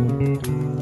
Música